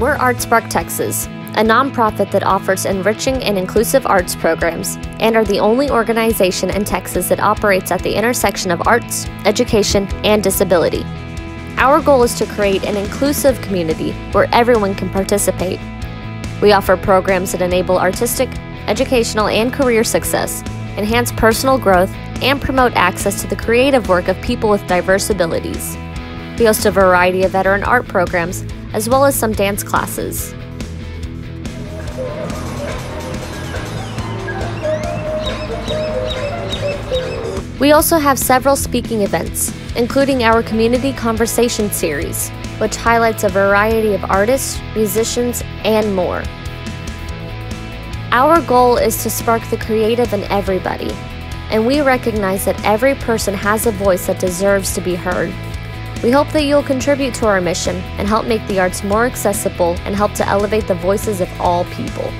We're ArtSpark Texas, a nonprofit that offers enriching and inclusive arts programs, and are the only organization in Texas that operates at the intersection of arts, education, and disability. Our goal is to create an inclusive community where everyone can participate. We offer programs that enable artistic, educational, and career success, enhance personal growth, and promote access to the creative work of people with diverse abilities. We host a variety of veteran art programs as well as some dance classes. We also have several speaking events, including our Community Conversation series, which highlights a variety of artists, musicians, and more. Our goal is to spark the creative in everybody, and we recognize that every person has a voice that deserves to be heard. We hope that you'll contribute to our mission and help make the arts more accessible and help to elevate the voices of all people.